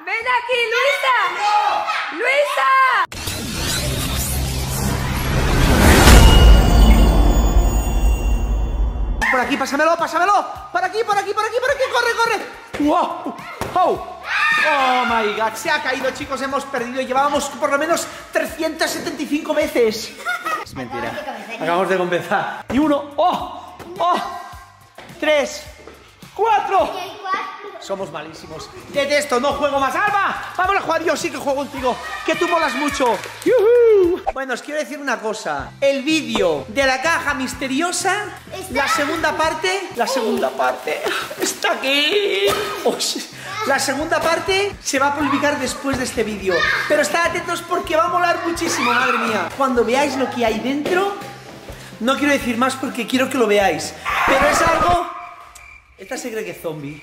¡Ven aquí, Luisa! ¡Luisa! Por aquí, pásamelo, pásamelo. Por aquí, por aquí, por aquí, por aquí. Corre, corre. ¡Wow! ¡Oh! ¡Oh, my God! Se ha caído, chicos. Hemos perdido. Llevábamos por lo menos 375 veces. Es mentira. Acabamos de compensar. Y uno. ¡Oh! ¡Oh! Tres. Cuatro. Somos malísimos. Detesto, no juego más. ¡Alba! Vamos a jugar. Yo sí que juego contigo. Que tú molas mucho. ¡Yujú! Bueno, os quiero decir una cosa. El vídeo de la caja misteriosa, la segunda parte, la segunda parte está aquí. Uy, La segunda parte se va a publicar después de este vídeo. Pero estad atentos porque va a molar muchísimo, madre mía. Cuando veáis lo que hay dentro, no quiero decir más porque quiero que lo veáis. Pero es algo esta se cree que es zombie.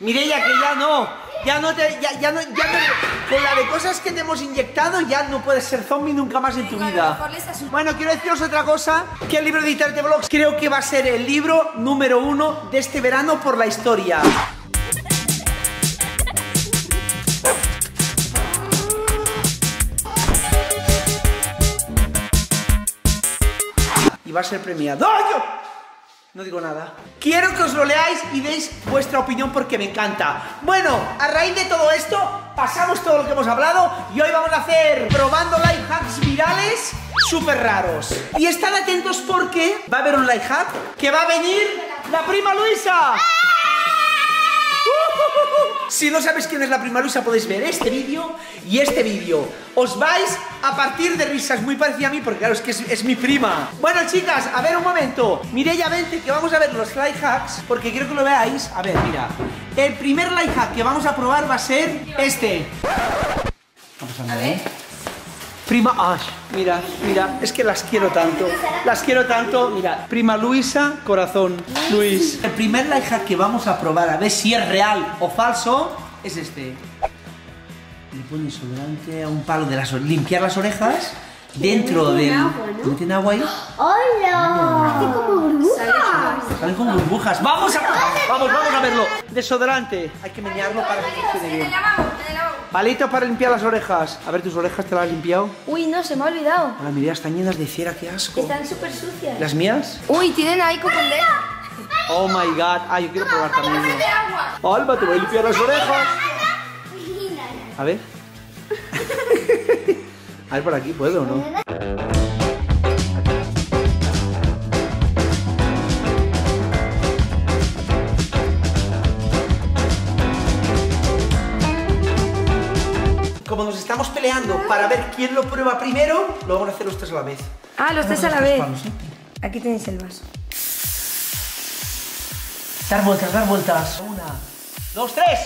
Mireia, que ya no. Ya no te. Ya, ya no, ya no- Con la de cosas que te hemos inyectado, ya no puedes ser zombie nunca más en tu vida. Bueno, quiero deciros otra cosa: que el libro de Itarte Vlogs creo que va a ser el libro número uno de este verano por la historia. Y va a ser premiado. ¡Ay! No digo nada. Quiero que os lo leáis y deis vuestra opinión porque me encanta. Bueno, a raíz de todo esto, pasamos todo lo que hemos hablado y hoy vamos a hacer probando life hacks virales súper raros. Y estad atentos porque va a haber un life hack que va a venir la prima Luisa. Si no sabéis quién es la prima Luisa, podéis ver este vídeo y este vídeo. Os vais a partir de risas, muy parecida a mí, porque claro, es que es, mi prima. Bueno, chicas, a ver un momento. Mireia, vente, que vamos a ver los life hacks, porque quiero que lo veáis. A ver, mira. El primer life hack que vamos a probar va a ser este. Vamos a ver. Prima Ash, mira, mira, es que las quiero tanto. Las quiero tanto. Mira, prima Luisa, corazón. Luis. El primer life hack que vamos a probar a ver si es real o falso es este. Le pones delante a un palo de las orejas, limpiar las orejas dentro del. ¿No tiene agua ahí? ¡Hola! Hace como burbujas. Salen con burbujas. Vamos a vamos, vamos a verlo. Desodorante. Hay que menearlo para que funcione bien. Palito para limpiar las orejas. A ver, tus orejas te las has limpiado. Uy, no, se me ha olvidado. Ahora mira, están llenas de cera, qué asco. Están súper sucias. ¿Las mías? Uy, tienen ahí cocondel. Oh my god. Ah, yo quiero probar también. Alba, te voy a limpiar las orejas. A ver. A ver por aquí, ¿puedo o no? Estamos peleando para ver quién lo prueba primero, lo vamos a hacer los tres a la vez. Ah, los tres a la vez. Aquí tenéis el vaso. Dar vueltas, dar vueltas. Una, dos, tres.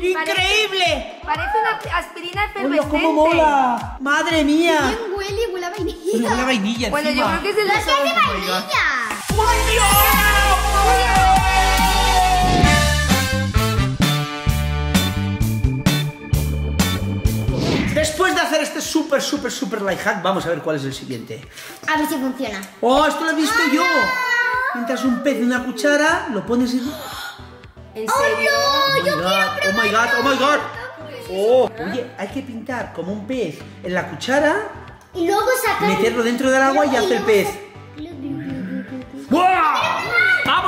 ¡Increíble! Parece una aspirina ¡Hola, efervescente. cómo mola! ¡Madre mía! Bien huele, huele a vainilla. Huele a vainilla Bueno, yo creo que es el ¡No es de vainilla! Súper, súper, súper life hack, vamos a ver cuál es el siguiente. A ver si funciona. ¡Oh, esto lo he visto yo! Mientras un pez en una cuchara, lo pones en... ¿En serio? Oh my god, oh my god, oh my god. Oh, oye, hay que pintar como un pez en la cuchara, Y luego sacar... meterlo dentro del agua y hace el pez. ¡Buah!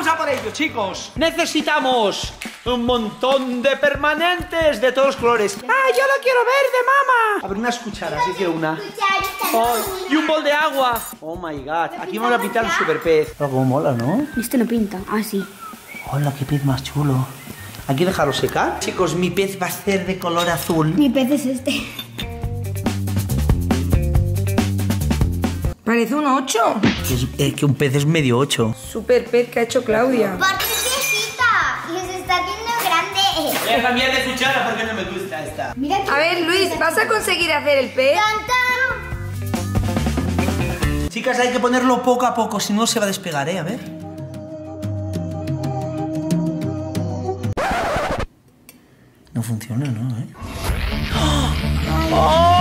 Vamos a por ello, chicos. Necesitamos un montón de permanentes de todos los colores. ¡Ah, yo lo quiero verde, mamá! A ver, unas cucharas, yo quiero una. Oh, y un bol de agua. Oh my god. Aquí vamos a pintar el super pez. Como mola, ¿no? Este no pinta. Ah, sí. Hola, qué pez más chulo. Hay que dejarlo secar. Chicos, mi pez va a ser de color azul. Mi pez es este. Parece un 8. Es, es que un pez es medio ocho. Super pez que ha hecho Claudia. Porque es viejita y se está haciendo grande. Voy a cambiar de cuchara porque no me gusta esta. Mira que... A ver, Luis, ¿vas a conseguir hacer el pez? ¡Tan, tan! Chicas, hay que ponerlo poco a poco, si no se va a despegar, ¿eh? A ver. No funciona, ¿no? ¿Eh? ¡Oh!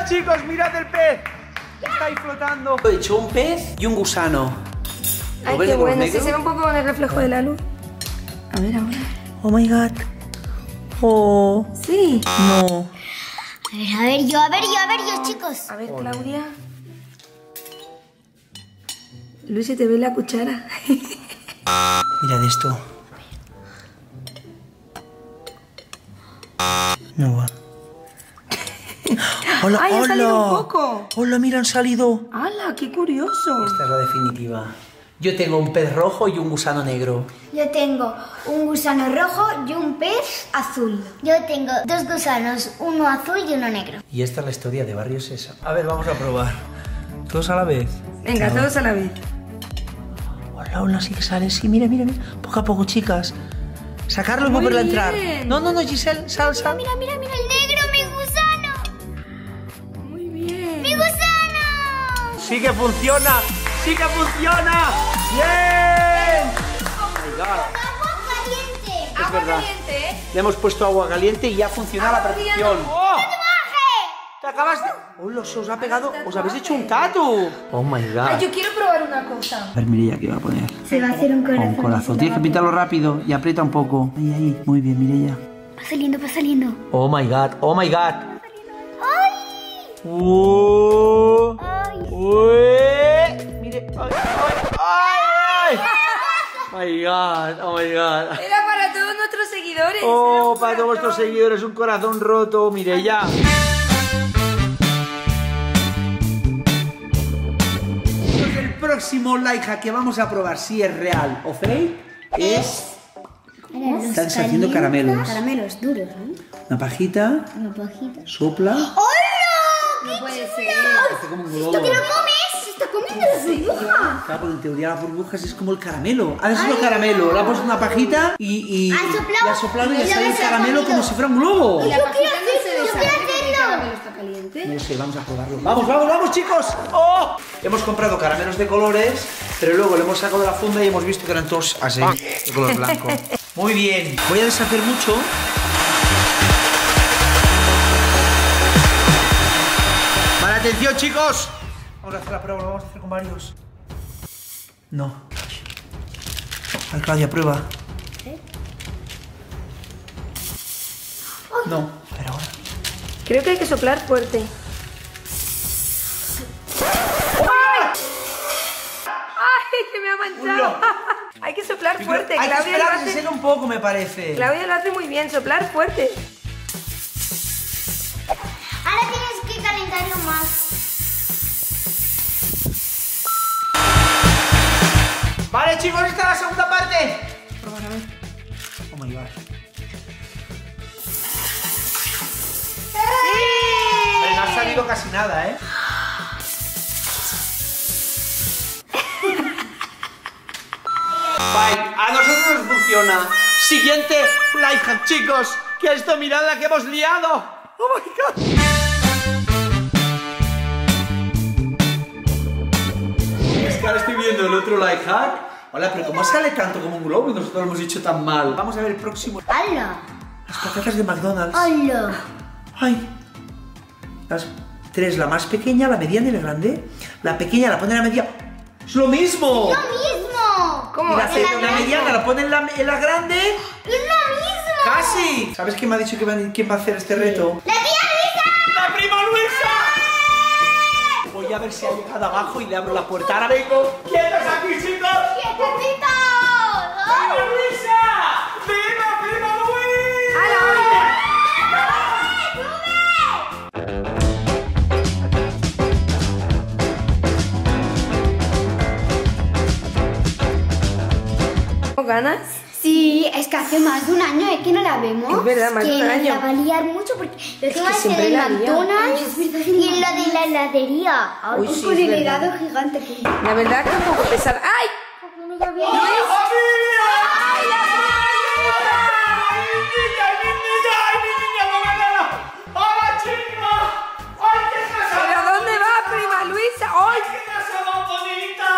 Mirad, chicos, mirad el pez. Está ahí flotando. He hecho un pez y un gusano. ¿Lo Ay, qué bueno. Sí, se ve un poco con el reflejo de la luz. A ver, ahora. Oh my god. Oh. Sí. No. A ver, a ver, yo, a ver, yo, a ver, yo, chicos. A ver, Claudia. Luis, se te ve la cuchara. Mira de esto. No va. Hola, Ay, ha hola. salido un poco. Hola, mira, han salido. ¡Hala, qué curioso! Esta es la definitiva. Yo tengo un pez rojo y un gusano negro. Yo tengo un gusano rojo y un pez azul. Yo tengo dos gusanos, uno azul y uno negro. Y esta es la historia de Barrio Sésamo. A ver, vamos a probar. Todos a la vez. Venga, todos a la vez. Hola, hola, sí que sale. Sí, mira, mira, mira. Poco a poco, chicas. Sacarlo y Muy volverlo a entrar. No, no, no, Giselle, sal, sal. Mira, mira, mira, el Sí que funciona. Sí que funciona. ¡Bien! Oh my God. Agua caliente. Es verdad. caliente, ¿eh? Le hemos puesto agua caliente y ya funciona a la Agua perfección. caliente. ¡Oh! Te acabas de... ¡Hola, se os ha pegado! ¡Os habéis hecho un tatu! ¡Oh, my God! Ay, yo quiero probar una cosa. A ver, Mireia, ¿qué va a poner? Se va a hacer un corazón. Un corazón. Tienes que pintarlo rápido y aprieta un poco. Ahí, ahí. Muy bien, Mireia. Va saliendo, va saliendo. ¡Oh, my God! ¡Oh, my God! ¡Ay! ¡Uh! ¡Ay! ¡Ué! Mire. ¡Ay, ay, ay! ¡My God! ¡Oh, my God! Era para todos nuestros seguidores. ¡Oh, para todos vuestros seguidores! ¡Un corazón roto! Mireia. Pues el próximo like que vamos a probar si es real o fake es Están haciendo caramelos. Caramelos duros, ¿no? una pajita, Una pajita. sopla. No puede ser. Hace como un globo. ¡Te lo comes! ¡Se está comiendo la burbuja! Claro, porque en teoría las burbujas es como el caramelo. Ha sido el caramelo, le ha puesto una pajita y, y, Ha soplado. y ha soplado y Y ha salido el caramelo como si fuera un globo. Yo quiero hacerlo, yo quiero hacerlo. caramelo está caliente. No sé, vamos a probarlo. Vamos, vamos, vamos, chicos. ¡Oh! Hemos comprado caramelos de colores, pero luego le hemos sacado de la funda y hemos visto que eran todos así, de color blanco. Muy bien. Voy a deshacer mucho. Chicos. Vamos a hacer la prueba, lo vamos a hacer con varios. No. A ver, Claudia, prueba. No, pero ahora. Creo que hay que soplar fuerte. ¡Ay, que me ha manchado! hay que soplar fuerte. Hay que Claudia lo, esperar que se hace, seque un poco, me parece. Claudia lo hace muy bien, soplar fuerte. My god. Vale, no ha salido casi nada, ¿eh? Bye. A nosotros nos funciona. Siguiente life hack, chicos. Que esto, mirad la que hemos liado. Oh my god. Es que ahora estoy viendo el otro life hack. Hola, pero ¿cómo sale tanto como un globo y nosotros lo hemos hecho tan mal? Vamos a ver el próximo. ¡Hala! Las patatas de McDonald's. ¡Hala! Ay. Las tres, la más pequeña, la mediana y la grande. La pequeña la pone en la mediana. ¡Es lo mismo! ¡Lo mismo! ¿Cómo Y la, va a ce- ser? la mediana la pone en la, en la grande. ¡Es lo mismo! ¡Casi! ¿Sabes quién me ha dicho que va, quién va a hacer este reto? ¡La tía Luisa! ¡La prima Luisa! Voy a ver si ha llegado abajo y le abro la puerta. Ahora vengo. ¿Quietos aquí, chicos? ¡Quietecito! ¡Prima Luisa! ¡Viva, prima Luisa! ¡Hala, ¿Tengo ganas? Sí, es que hace más de un año ¿eh? que no la vemos. Es verdad, más de que un año. la va a liar mucho porque lo tengo que hacer siempre en la. McDonald's y en lo de la heladería. Uy, sí, con es el helado gigante que La verdad que es un poco pesada. ¡Ay! Ves. ¡Familia! ¡Ay, la ¡Ay, mi niña, ay, mi niña, ay, mi niña, no me gana! ¡Hola, chica! ¡Ay, qué casa! ¿Pero dónde va, prima Luisa? ¡Ay! ¡Qué casa más bonita!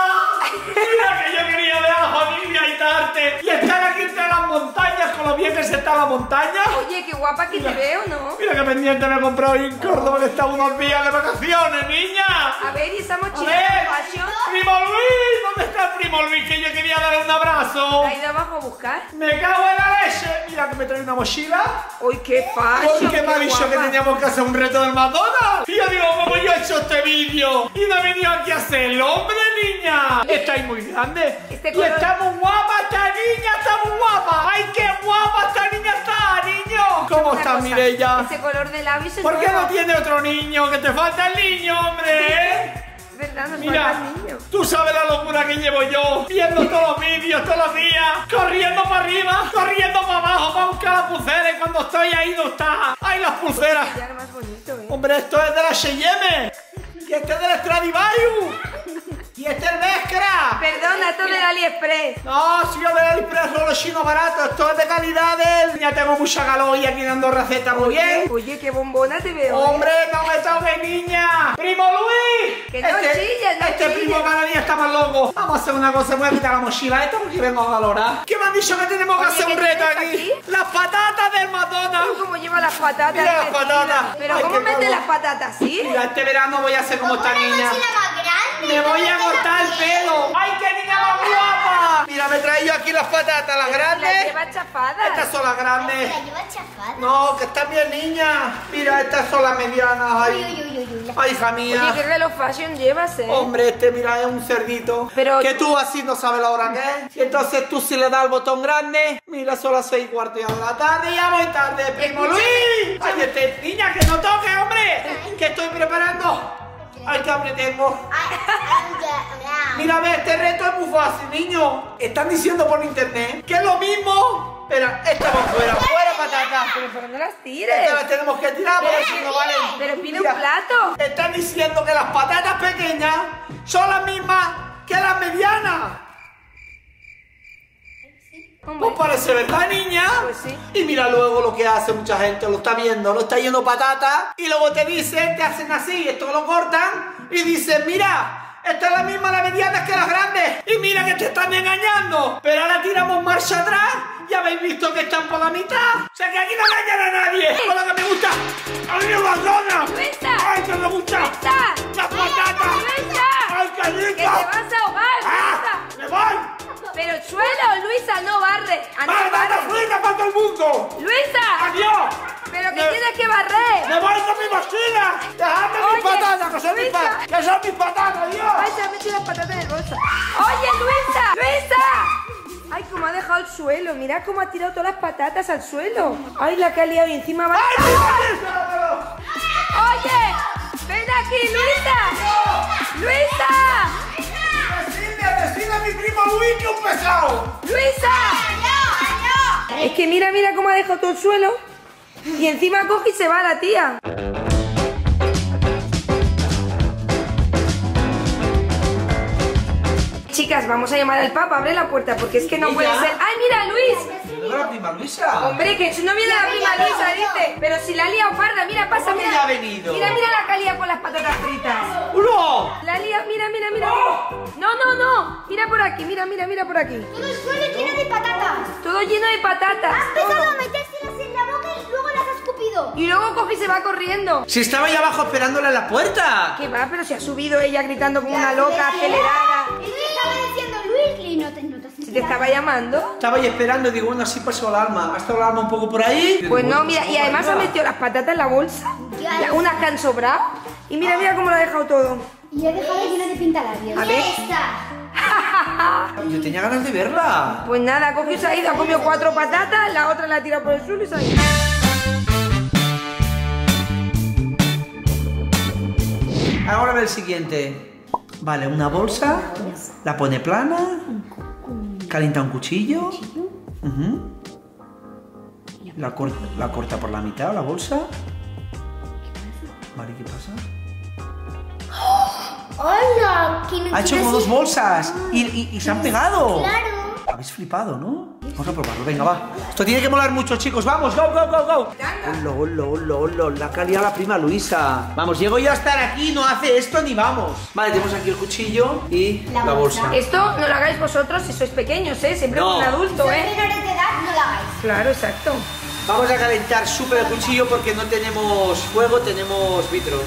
Mira que yo quería ver a familia y darte. Y estar aquí entre las montañas, con lo bien que se está la montaña. Oye, qué guapa que te veo, ¿no? Mira qué pendiente me he comprado hoy en Córdoba, que está unos días de vacaciones, niña. A ver, ¿y esa mochila? ¡Primo Luis! ¿Dónde está el primo Luis? Que yo quería darle un abrazo. ¿Ha ido abajo a buscar? ¡Me cago en la leche! Mira que me trae una mochila. ¡Uy, qué fashion! Ha qué dicho que teníamos que hacer un reto del McDonald's. Y yo digo, como yo he hecho este vídeo y no he venido aquí a hacerlo, hombre, niña. Estáis muy grande. Este y color- está muy guapa esta niña, está muy guapa. ¡Ay, qué guapa esta niña está, niño! ¿Cómo Una está cosa, Mireia? Ese color de labios es ¿Por qué no tiene otro niño? Que te falta el niño, hombre, ¿eh? Es verdad, nos Mira, niño. tú sabes la locura que llevo yo, viendo todos los vídeos, todos los días, corriendo para arriba, corriendo para abajo para buscar la pulsera y cuando estoy ahí no está. ¡Ay, las pulseras! Más bonito, ¿eh? Hombre, esto es de la Cheyenne y este es del Stradivarius y este es el Vescra. Perdona, esto es del AliExpress. No, si yo del AliExpress son los chinos baratos, esto es de calidad del... Ya tengo mucha calor y aquí dando recetas muy bien. Oye, qué bombona te veo. ¿eh? ¡Hombre, no me toques, niña! ¡Primo Luis! Que no chilles, no Este chilles. primo cada día está más loco. Vamos a hacer una cosa, voy a quitar la mochila esta porque vengo a valorar. ¿Qué me han dicho que tenemos que Oye, hacer un ¿qué reto aquí? aquí? ¡Las patatas del Uy, McDonald's! cómo lleva las patatas. Mira las patatas. Pero Ay, ¿cómo mete las patatas así? Mira, este verano voy a hacer como esta una niña. Me voy a cortar el pelo. ¡Ay, qué niña más guapa! Mira, me trae yo aquí las patatas, las Las grandes. lleva chafadas. Estas son las grandes. la lleva chafada. No, que están bien, niña. Mira, estas son las medianas. Ay, uy, uy, uy, uy. ay hija Oye, mía. qué reloj fashion llevas, ¿eh? Hombre, este, mira, es un cerdito. Pero- Que tú así no sabes la hora que es. Y entonces tú si le das al botón grande, mira, son las seis y cuarto ya de la tarde, ya voy tarde, primo Luis. Ay, este, niña, que no toque, hombre. Que estoy preparando. Ay, qué hambre tengo. Mira, ve, este reto es muy fácil, niño. Están diciendo por internet que es lo mismo. Espera, esta va fuera, fuera patata. Pero, pero no las tires. Esta la tenemos que tirar porque si no valen. Pero pide Mira, un plato. Están diciendo que las patatas pequeñas son las mismas que las medianas. Pues parece verdad, niña. Pues sí. Y mira luego lo que hace mucha gente, lo está viendo, lo está yendo patata y luego te dicen, te hacen así, esto lo cortan y dicen, mira, esta es la misma la mediana que las grandes y mira que te están engañando. Pero ahora tiramos marcha atrás, ya habéis visto que están por la mitad. O sea que aquí no engañan a nadie. Con lo que me gusta. ¡A mí me abandona! Luisa. ¡Ay, que me gusta! Luisa. ¡Las patatas! Luisa. ¡Ay, qué que rico! te vas a ahogar, ¡Ah! ¡Me voy! Pero el suelo, Luisa, no barre. Ah, no ¡Patata barre. para todo el mundo! Luisa. ¡Adiós! Pero que Me- tienes que barrer. ¡Me voy con mi mochila! ¡Dejadme mis patatas, que son mis Luisa. patatas! ¡Que son mis patatas, Dios! Ay, se ha metido las patatas en el bolso. Oye, Luisa. Luisa. Ay, cómo ha dejado el suelo. Mira cómo ha tirado todas las patatas al suelo. Ay, la que ha liado y encima va... ¡Ay, mira, Oye, ven aquí, Luisa. Luisa. ¡Decide, decide a mi primo Luis que un pesado! Luisa. Es que mira, mira cómo ha dejado todo el suelo. Y encima coge y se va la tía. Chicas, vamos a llamar al papa, abre la puerta, porque es que no ¿Y puede ya? ser. ¡Ay, mira, Luis! ¿No la prima Luisa? Hombre, que no viene la prima Luisa, dice. Pero si la ha liado parda, mira, pasa, ¿Cómo que mira. ha venido? Mira, mira la calidad con las patatas fritas. ¡Uno! La lía, mira, mira, mira. No, no, no. Mira por aquí, mira, mira, mira por aquí. Todo el suelo lleno de patatas. Todo lleno de patatas. Has empezado a metérselas en la boca y luego las has escupido. Y luego coge y se va corriendo. Si estaba ahí abajo esperándole a la puerta. ¿Qué va? Pero se ha subido ella gritando como una loca, acelerada. Y te estaba diciendo Luis y no te, estaba llamando. Estaba ahí esperando y digo, bueno, así pasó el alma. ¿Ha estado el alma un poco por ahí? Pues no, mira, y además ha metido las patatas en la bolsa. Ya, Unas que han sobrado. Y mira, mira cómo lo ha dejado todo. Y he dejado lleno de pintalabios. A ver. Esta. Yo tenía ganas de verla. Pues nada, ha cogido y se ha ido, ha comido cuatro patatas, la otra la ha tirado por el suelo y se ha ido. Ahora ve el siguiente. Vale, una bolsa, la pone plana, calienta un cuchillo, la, cor- la corta por la mitad, la bolsa. Vale, ¿qué pasa? ¡Hola! ¿Quién Ha hecho como dos bolsas y, y- y se han pegado. Claro. Habéis flipado, ¿no? Vamos a probarlo, venga, va. Esto tiene que molar mucho, chicos. Vamos, go, go, go, go. Hola, hola, hola, hola. La calidad la prima Luisa. Vamos, llego yo a estar aquí, no hace esto ni vamos. Vale, tenemos aquí el cuchillo y la, La bolsa. bolsa. Esto no lo hagáis vosotros si sois pequeños, ¿eh? Siempre No. con un adulto, ¿eh? menores de edad, no la hagáis. Claro, exacto. Vamos a calentar súper el cuchillo porque no tenemos fuego, tenemos vitro.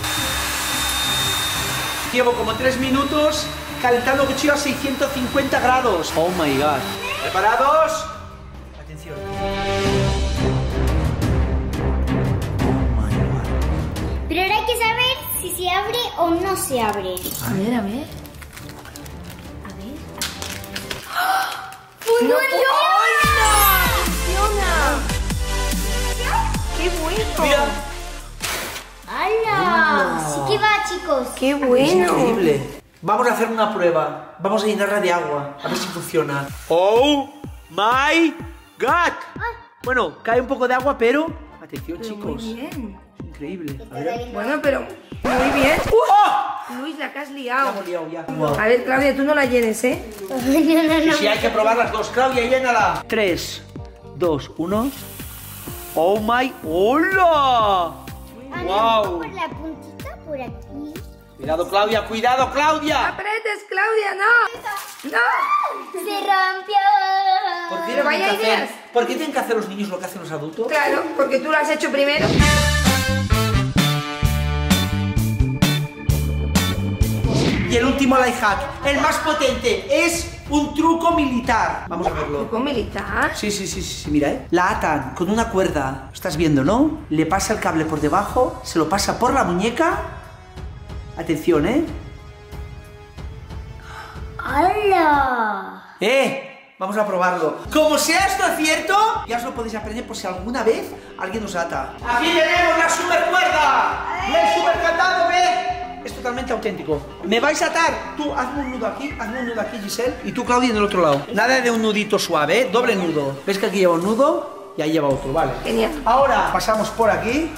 Llevo como 3 minutos calentando el cuchillo a 650 grados. Oh my god. ¿Preparados? Atención. Oh my god. Pero ahora hay que saber si se abre o no se abre. A ver, a ver. A ver. ¡No! ¡Funciona! ¡Qué bueno! Mira. ¡Hala! Sí que va, chicos. ¡Qué Es bueno! increíble. Vamos a hacer una prueba. Vamos a llenarla de agua. A ver si funciona. Oh my god. Bueno, cae un poco de agua, pero. Atención, Pero chicos. Muy bien. Increíble. A ver. Bueno, pero muy bien. ¡Oh! Luis, la que has Ya liado. hemos liado ya. A ver, Claudia, tú no la llenes, ¿eh? no, no, Y si hay que probar las dos, Claudia, llénala. 3, 2, 1. Oh my. ¡Hola! ¡Wow! Por la puntita por aquí. Cuidado, Claudia, cuidado, Claudia. ¡Apretes, Claudia! ¡No! ¡No! Se rompió. ¿Por qué, tienen vaya que hacer, ideas. ¿Por qué tienen que hacer los niños lo que hacen los adultos? Claro, porque tú lo has hecho primero. Y el último life hack, el más potente, es un truco militar. Vamos a verlo. ¿Con militar? Sí, sí, sí, sí, sí, mira, ¿eh? La atan con una cuerda. Estás viendo, ¿no? Le pasa el cable por debajo, se lo pasa por la muñeca. Atención, ¿eh? ¡Hala! ¡Eh! Vamos a probarlo. Como sea esto cierto, ya os lo podéis aprender por si alguna vez alguien os ata. Aquí tenemos la super cuerda. Y el super candado, ve. Es totalmente auténtico. Me vais a atar. Tú hazme un nudo aquí, hazme un nudo aquí, Giselle. Y tú, Claudia, en el otro lado. Nada de un nudito suave, ¿eh? Doble nudo. ¿Ves que aquí lleva un nudo? Y ahí lleva otro, vale. Genial. Ahora pasamos por aquí.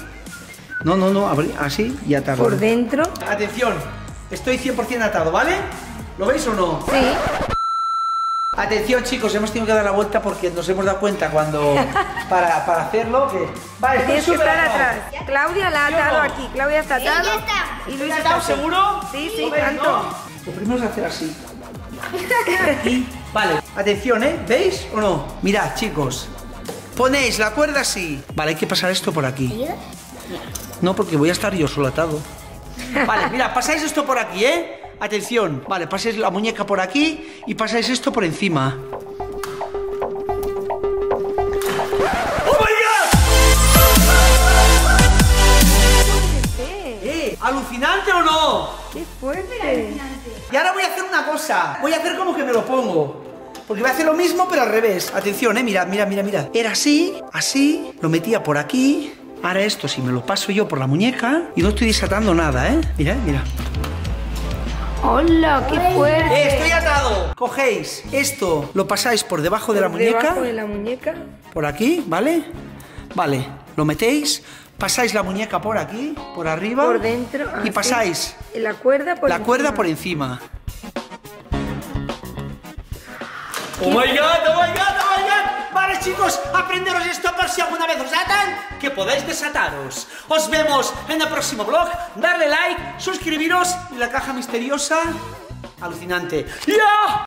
No, no, no, abrí- así y atarlo. Por dentro. Atención, estoy 100% atado, ¿vale? ¿Lo veis o no? Sí. Atención chicos, hemos tenido que dar la vuelta porque nos hemos dado cuenta cuando para, para hacerlo que... Vale, Tienes que estar atrás. Claudia la ha ¿Sí atado aquí. Claudia está ya atada. está. Y Luis ¿Está está atado así. seguro? Sí, sí, ¿Lo veis, tanto. no? Lo primero es hacer así. Y, vale, atención, ¿eh? ¿Veis o no? Mirad, chicos. Ponéis la cuerda así. Vale, hay que pasar esto por aquí. No, porque voy a estar yo solo atado. Vale, mira, pasáis esto por aquí, ¿eh? Atención. Vale, pasáis la muñeca por aquí y pasáis esto por encima. ¡Oh my God! ¿Eh? ¿Alucinante o no? ¡Qué fuerte! Y ahora voy a hacer una cosa. Voy a hacer como que me lo pongo. Porque voy a hacer lo mismo, pero al revés. Atención, eh, mira, mira, mira, mira. Era así, así, lo metía por aquí. Ahora esto, si me lo paso yo por la muñeca y no estoy desatando nada, ¿eh? Mira, mira. ¡Hola! ¡Qué fuerte! ¡Eh, estoy atado! Cogéis esto, lo pasáis por debajo de la muñeca. Debajo de la muñeca. Por aquí, ¿vale? Vale, lo metéis, pasáis la muñeca por aquí, por arriba. Por dentro. Y pasáis La cuerda por la cuerda encima. por encima. ¡Oh my god! ¡Oh my god! ¡Oh my god! Vale, chicos, aprenderos esto por si alguna vez os atan, que podáis desataros. Os vemos en el próximo vlog. Darle like, suscribiros y la caja misteriosa. Alucinante. ¡Ya!